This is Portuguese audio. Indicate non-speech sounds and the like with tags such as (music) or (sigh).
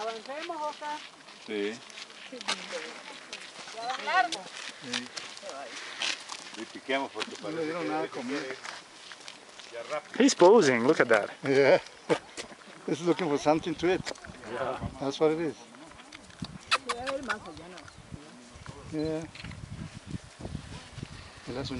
¿Avancemos, Oscar? Sí. ¿Ya van largo? Y piquemos porque No le dieron nada comer. He's posing, look at that. Yeah. (laughs) He's looking for something to eat. Yeah. That's what it is. Yeah. Y las. É